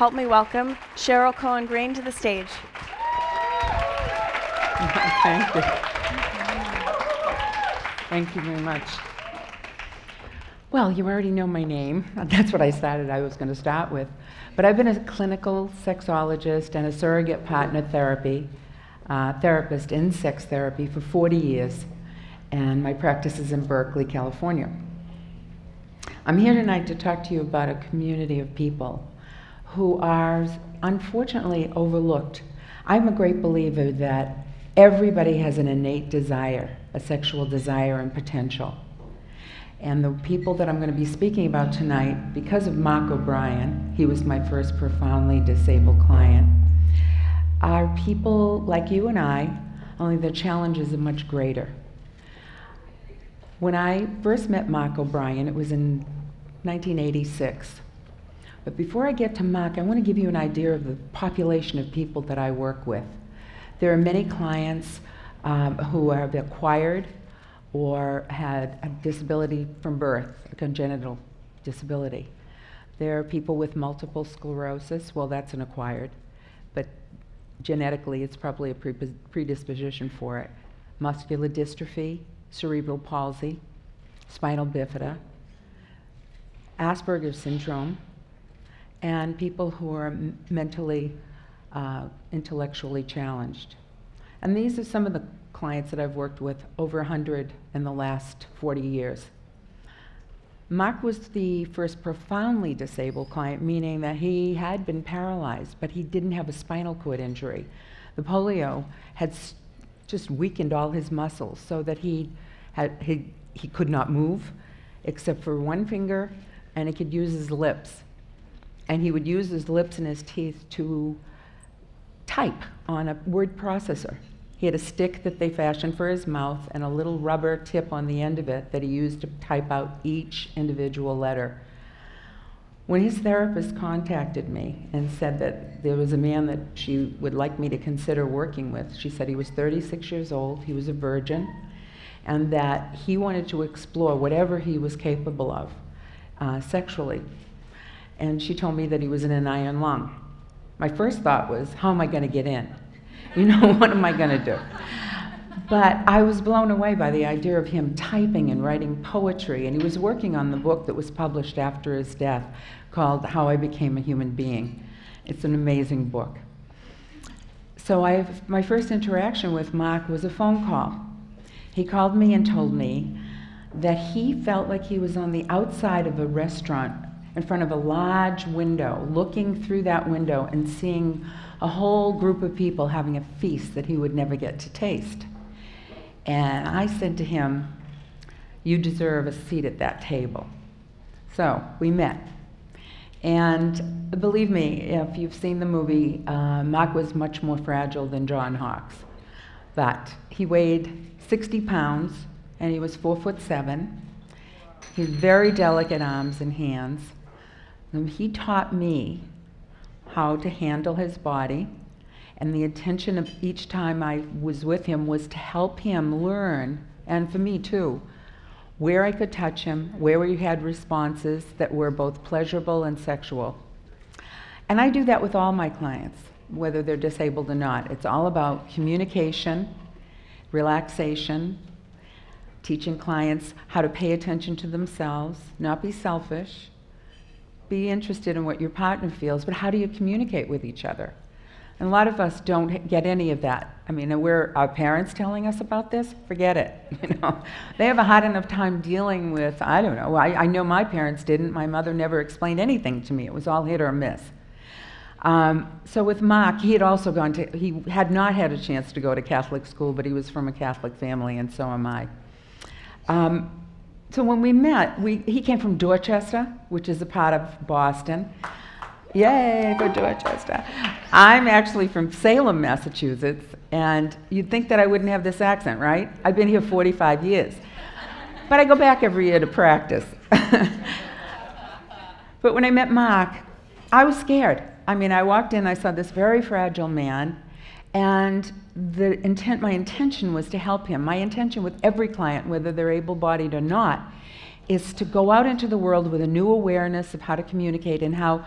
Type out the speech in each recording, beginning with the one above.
help me welcome Cheryl Cohen Greene to the stage. Thank you. Thank you very much. Well, you already know my name. That's what I started, I was going to start with. But I've been a clinical sexologist and a surrogate partner therapy uh, therapist in sex therapy for 40 years, and my practice is in Berkeley, California. I'm here tonight to talk to you about a community of people who are unfortunately overlooked. I'm a great believer that everybody has an innate desire, a sexual desire and potential. And the people that I'm going to be speaking about tonight, because of Mark O'Brien, he was my first profoundly disabled client, are people like you and I, only the challenges are much greater. When I first met Mark O'Brien, it was in 1986. But before I get to Mark, I want to give you an idea of the population of people that I work with. There are many clients um, who have acquired or had a disability from birth, a congenital disability. There are people with multiple sclerosis, well, that's an acquired, but genetically it's probably a predisposition for it. Muscular dystrophy, cerebral palsy, spinal bifida, Asperger's syndrome, and people who are mentally, uh, intellectually challenged. And these are some of the clients that I've worked with, over 100 in the last 40 years. Mark was the first profoundly disabled client, meaning that he had been paralyzed, but he didn't have a spinal cord injury. The polio had just weakened all his muscles so that he, had, he, he could not move except for one finger, and he could use his lips. And he would use his lips and his teeth to type on a word processor. He had a stick that they fashioned for his mouth and a little rubber tip on the end of it that he used to type out each individual letter. When his therapist contacted me and said that there was a man that she would like me to consider working with, she said he was 36 years old, he was a virgin, and that he wanted to explore whatever he was capable of uh, sexually. And she told me that he was in an iron lung. My first thought was, how am I going to get in? You know, what am I going to do? But I was blown away by the idea of him typing and writing poetry, and he was working on the book that was published after his death called How I Became a Human Being. It's an amazing book. So I, my first interaction with Mark was a phone call. He called me and told me that he felt like he was on the outside of a restaurant in front of a large window, looking through that window and seeing a whole group of people having a feast that he would never get to taste. And I said to him, You deserve a seat at that table. So we met. And believe me, if you've seen the movie, uh, Mark was much more fragile than John Hawkes. But he weighed 60 pounds and he was four foot seven. He had very delicate arms and hands. And he taught me how to handle his body. And the intention of each time I was with him was to help him learn, and for me too, where I could touch him, where we had responses that were both pleasurable and sexual. And I do that with all my clients, whether they're disabled or not. It's all about communication, relaxation, teaching clients how to pay attention to themselves, not be selfish, be interested in what your partner feels, but how do you communicate with each other? And a lot of us don't get any of that. I mean, we're our parents telling us about this. Forget it. You know, they have a hard enough time dealing with. I don't know. I, I know my parents didn't. My mother never explained anything to me. It was all hit or miss. Um, so with Mark, he had also gone to. He had not had a chance to go to Catholic school, but he was from a Catholic family, and so am I. Um, so when we met, we, he came from Dorchester, which is a part of Boston. Yay for Dorchester. I'm actually from Salem, Massachusetts, and you'd think that I wouldn't have this accent, right? I've been here 45 years. But I go back every year to practice. but when I met Mark, I was scared. I mean, I walked in, I saw this very fragile man, and the intent, my intention was to help him. My intention with every client, whether they're able bodied or not, is to go out into the world with a new awareness of how to communicate and how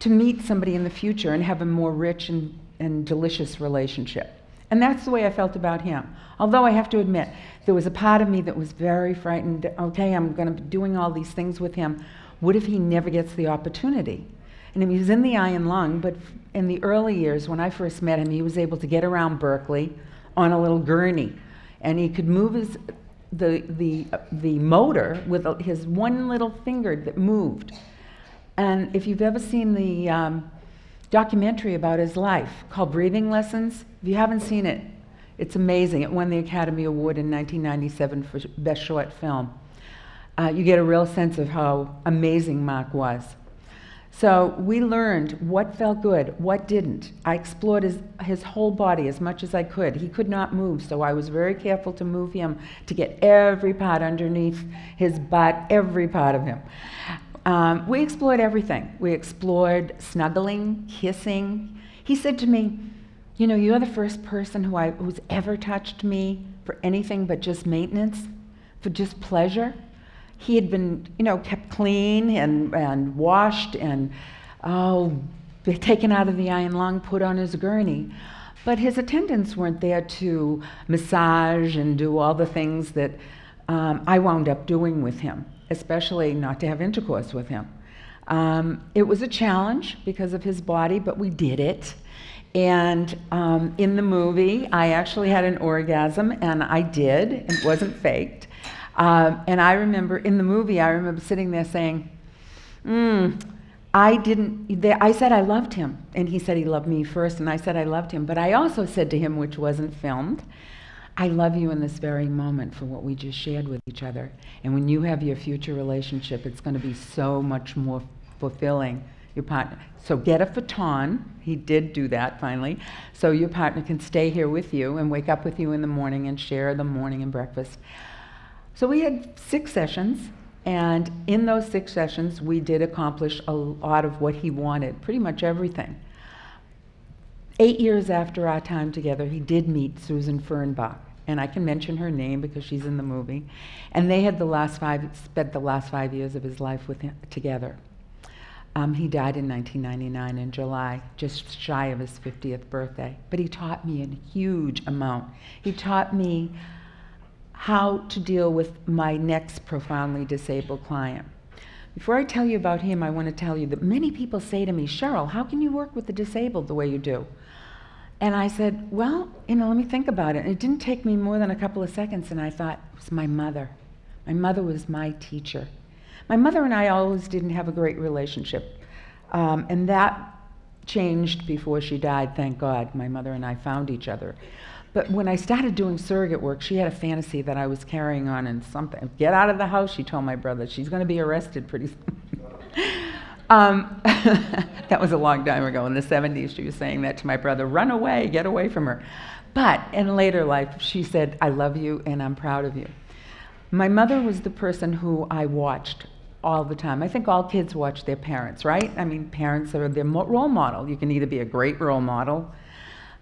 to meet somebody in the future and have a more rich and, and delicious relationship. And that's the way I felt about him. Although I have to admit, there was a part of me that was very frightened. Okay, I'm going to be doing all these things with him. What if he never gets the opportunity? And he was in the iron lung, but in the early years, when I first met him, he was able to get around Berkeley on a little gurney. And he could move his, the, the, the motor with his one little finger that moved. And if you've ever seen the um, documentary about his life called Breathing Lessons. If you haven't seen it, it's amazing. It won the Academy Award in 1997 for Best Short Film. Uh, you get a real sense of how amazing Mark was. So we learned what felt good, what didn't. I explored his, his whole body as much as I could. He could not move, so I was very careful to move him to get every part underneath his butt, every part of him. Um, we explored everything. We explored snuggling, kissing. He said to me, You know, you're the first person who I, who's ever touched me for anything but just maintenance, for just pleasure. He had been, you know, kept clean and, and washed and, oh, taken out of the iron lung, put on his gurney. But his attendants weren't there to massage and do all the things that um, I wound up doing with him especially not to have intercourse with him. Um, it was a challenge because of his body, but we did it. And um, in the movie, I actually had an orgasm, and I did. It wasn't faked. Um, and I remember in the movie, I remember sitting there saying, mm, I didn't, I said I loved him. And he said he loved me first, and I said I loved him. But I also said to him, which wasn't filmed, I love you in this very moment for what we just shared with each other. And when you have your future relationship, it's going to be so much more fulfilling. Your partner. So get a futon. He did do that finally. So your partner can stay here with you and wake up with you in the morning and share the morning and breakfast. So we had six sessions. And in those six sessions, we did accomplish a lot of what he wanted, pretty much everything. Eight years after our time together, he did meet Susan Fernbach, and I can mention her name because she's in the movie. And they had the last five, spent the last five years of his life with him, together. Um, he died in 1999 in July, just shy of his 50th birthday. But he taught me a huge amount. He taught me how to deal with my next profoundly disabled client. Before I tell you about him, I want to tell you that many people say to me, Cheryl, how can you work with the disabled the way you do? And I said, Well, you know, let me think about it. And it didn't take me more than a couple of seconds, and I thought, It was my mother. My mother was my teacher. My mother and I always didn't have a great relationship. Um, and that changed before she died, thank God. My mother and I found each other. But when I started doing surrogate work, she had a fantasy that I was carrying on and something. Get out of the house, she told my brother. She's going to be arrested pretty soon. Um, that was a long time ago. In the 70s, she was saying that to my brother run away, get away from her. But in later life, she said, I love you and I'm proud of you. My mother was the person who I watched all the time. I think all kids watch their parents, right? I mean, parents are their role model. You can either be a great role model,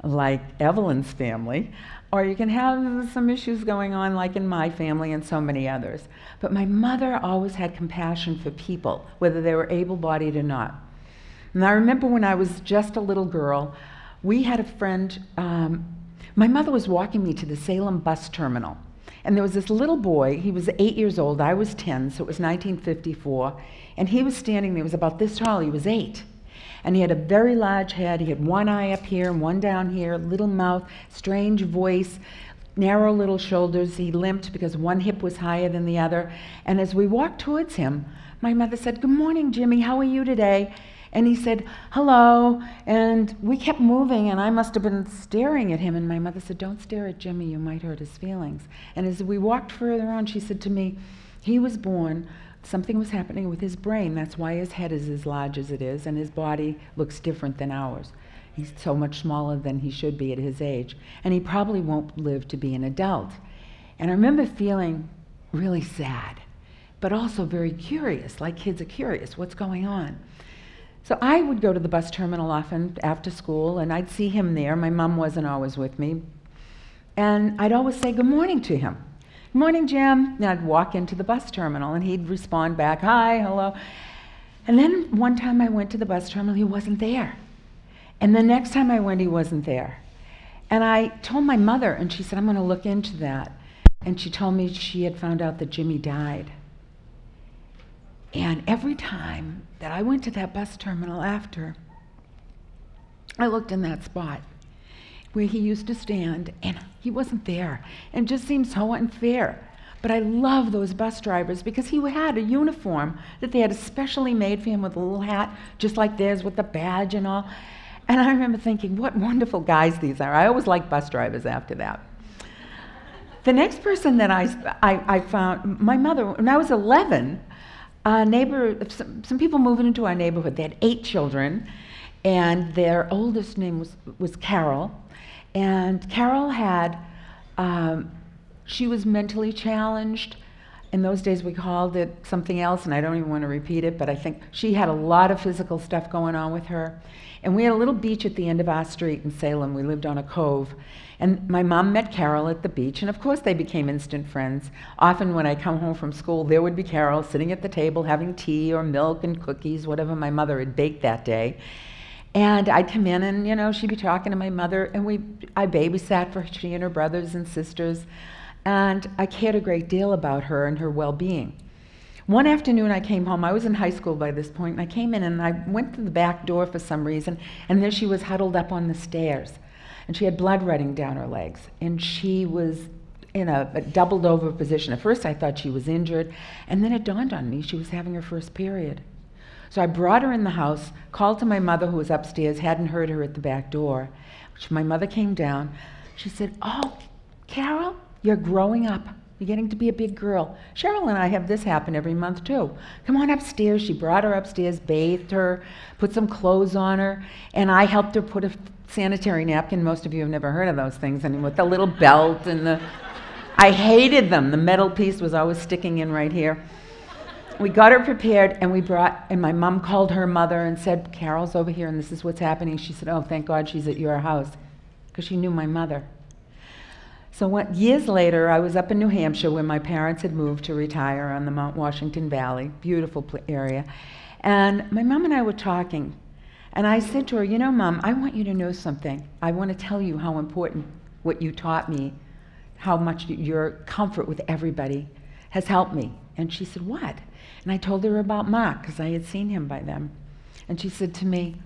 like Evelyn's family, or you can have some issues going on, like in my family and so many others. But my mother always had compassion for people, whether they were able bodied or not. And I remember when I was just a little girl, we had a friend, um, my mother was walking me to the Salem bus terminal. And there was this little boy, he was eight years old, I was 10, so it was 1954. And he was standing there, he was about this tall, he was eight. And he had a very large head. He had one eye up here and one down here, little mouth, strange voice, narrow little shoulders. He limped because one hip was higher than the other. And as we walked towards him, my mother said, Good morning, Jimmy. How are you today? And he said, Hello. And we kept moving, and I must have been staring at him. And my mother said, Don't stare at Jimmy. You might hurt his feelings. And as we walked further on, she said to me, He was born something was happening with his brain. That's why his head is as large as it is, and his body looks different than ours. He's so much smaller than he should be at his age, and he probably won't live to be an adult. And I remember feeling really sad, but also very curious, like kids are curious what's going on? So I would go to the bus terminal often after school, and I'd see him there. My mom wasn't always with me. And I'd always say good morning to him. Morning, Jim. And I'd walk into the bus terminal and he'd respond back, Hi, hello. And then one time I went to the bus terminal, he wasn't there. And the next time I went, he wasn't there. And I told my mother, and she said, I'm going to look into that. And she told me she had found out that Jimmy died. And every time that I went to that bus terminal after, I looked in that spot where he used to stand, and he wasn't there. And just seemed so unfair. But I love those bus drivers because he had a uniform that they had especially made for him with a little hat, just like theirs with the badge and all. And I remember thinking, what wonderful guys these are. I always liked bus drivers after that. The next person that I, I, I found, my mother, when I was 11, a neighbor, some, some people moving into our neighborhood, they had eight children, and their oldest name was, was Carol. And Carol had, um, she was mentally challenged. In those days, we called it something else, and I don't even want to repeat it, but I think she had a lot of physical stuff going on with her. And we had a little beach at the end of our street in Salem. We lived on a cove. And my mom met Carol at the beach, and of course they became instant friends. Often when I come home from school, there would be Carol sitting at the table having tea or milk and cookies, whatever my mother had baked that day. And I'd come in and, you know, she'd be talking to my mother, and we, I babysat for her she and her brothers and sisters. And I cared a great deal about her and her well being. One afternoon, I came home. I was in high school by this point, and I came in and I went to the back door for some reason, and there she was huddled up on the stairs. And she had blood running down her legs, and she was in a, a doubled over position. At first, I thought she was injured, and then it dawned on me she was having her first period. So I brought her in the house, called to my mother who was upstairs, hadn't heard her at the back door. My mother came down. She said, Oh, Carol, you're growing up. You're getting to be a big girl. Cheryl and I have this happen every month too. Come on upstairs. She brought her upstairs, bathed her, put some clothes on her, and I helped her put a sanitary napkin. Most of you have never heard of those things, and with the little belt and the. I hated them. The metal piece was always sticking in right here. We got her prepared, and we brought, and my mom called her mother and said, Carol's over here, and this is what's happening. She said, Oh, thank God she's at your house, because she knew my mother. So what, years later, I was up in New Hampshire where my parents had moved to retire on the Mount Washington Valley, beautiful area. And my mom and I were talking, and I said to her, You know, mom, I want you to know something. I want to tell you how important what you taught me, how much your comfort with everybody has helped me. And she said, What? And I told her about Mark, because I had seen him by then. And she said to me,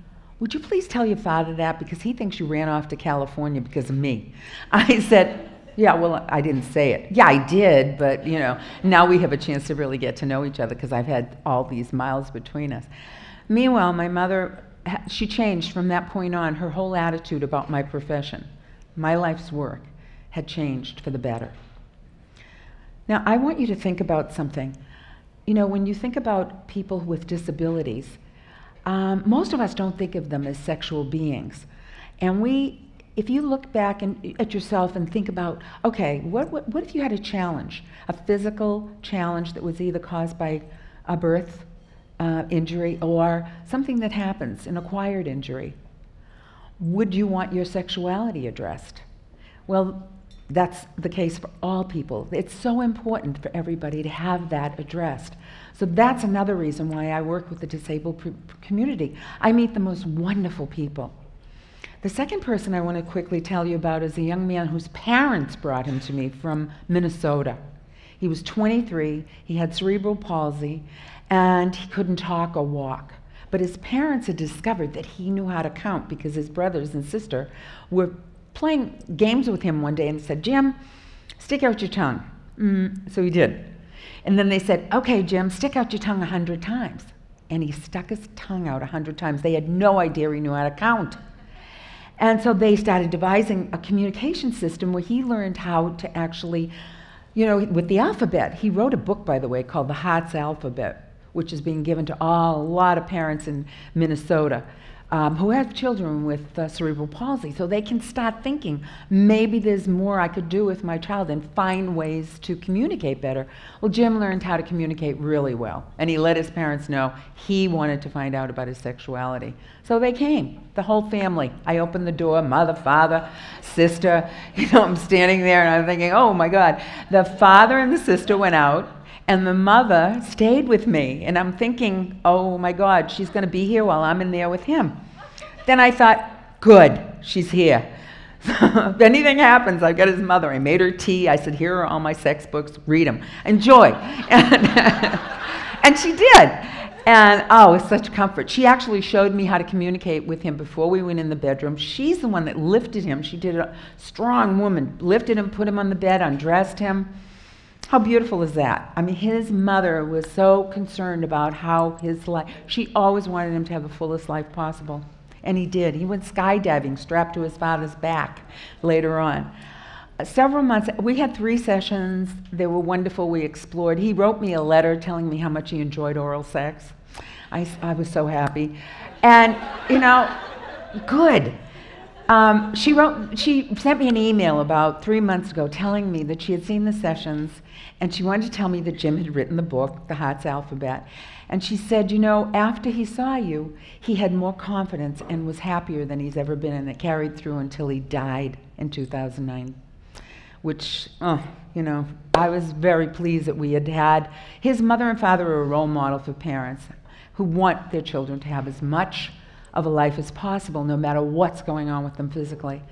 Would you please tell your father that? Because he thinks you ran off to California because of me. I said, yeah, well, I didn't say it. Yeah, I did, but you know, now we have a chance to really get to know each other because I've had all these miles between us. Meanwhile, my mother, she changed from that point on. Her whole attitude about my profession, my life's work, had changed for the better. Now, I want you to think about something. You know, when you think about people with disabilities, um, most of us don't think of them as sexual beings. And we if you look back and, at yourself and think about, okay, what, what, what if you had a challenge, a physical challenge that was either caused by a birth uh, injury or something that happens, an acquired injury? Would you want your sexuality addressed? Well, that's the case for all people. It's so important for everybody to have that addressed. So that's another reason why I work with the disabled community. I meet the most wonderful people the second person I want to quickly tell you about is a young man whose parents brought him to me from Minnesota. He was 23, he had cerebral palsy, and he couldn't talk or walk. But his parents had discovered that he knew how to count because his brothers and sister were playing games with him one day and said, Jim, stick out your tongue. Mm, so he did. And then they said, Okay, Jim, stick out your tongue a hundred times. And he stuck his tongue out a hundred times. They had no idea he knew how to count. And so they started devising a communication system where he learned how to actually, you know, with the alphabet. He wrote a book, by the way, called The Heart's Alphabet, which is being given to all, a lot of parents in Minnesota um, who have children with uh, cerebral palsy. So they can start thinking, maybe there's more I could do with my child and find ways to communicate better. Well, Jim learned how to communicate really well, and he let his parents know he wanted to find out about his sexuality. So they came, the whole family. I opened the door, mother, father, sister. You know, I'm standing there and I'm thinking, oh my God. The father and the sister went out And the mother stayed with me, and I'm thinking, oh my God, she's going to be here while I'm in there with him. Then I thought, good, she's here. if anything happens, I've got his mother. I made her tea. I said, here are all my sex books, read them, enjoy. And, and she did. And oh, it's such comfort. She actually showed me how to communicate with him before we went in the bedroom. She's the one that lifted him. She did a strong woman, lifted him, put him on the bed, undressed him. How beautiful is that? I mean, his mother was so concerned about how his life, she always wanted him to have the fullest life possible. And he did. He went skydiving strapped to his father's back later on. Uh, several months, we had three sessions. They were wonderful. We explored. He wrote me a letter telling me how much he enjoyed oral sex. I, I was so happy. And, you know, good. Um, she wrote, she sent me an email about three months ago telling me that she had seen the sessions and she wanted to tell me that Jim had written the book, The Heart's Alphabet. And she said, you know, after he saw you, he had more confidence and was happier than he's ever been, and it carried through until he died in 2009. Which, oh, you know, I was very pleased that we had had. His mother and father are a role model for parents who want their children to have as much of a life as possible, no matter what's going on with them physically.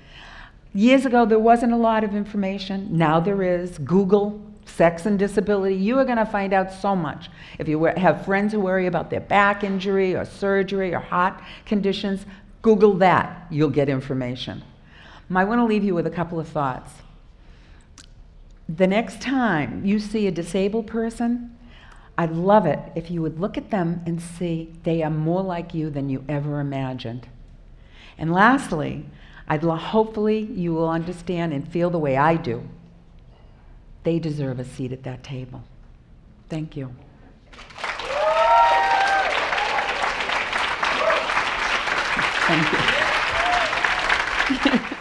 Years ago, there wasn't a lot of information. Now there is. Google, sex and disability, you are going to find out so much. If you have friends who worry about their back injury or surgery or heart conditions, Google that. You'll get information. I want to leave you with a couple of thoughts. The next time you see a disabled person, I'd love it if you would look at them and see they are more like you than you ever imagined. And lastly, I'd lo- hopefully you will understand and feel the way I do. They deserve a seat at that table. Thank you. Thank you.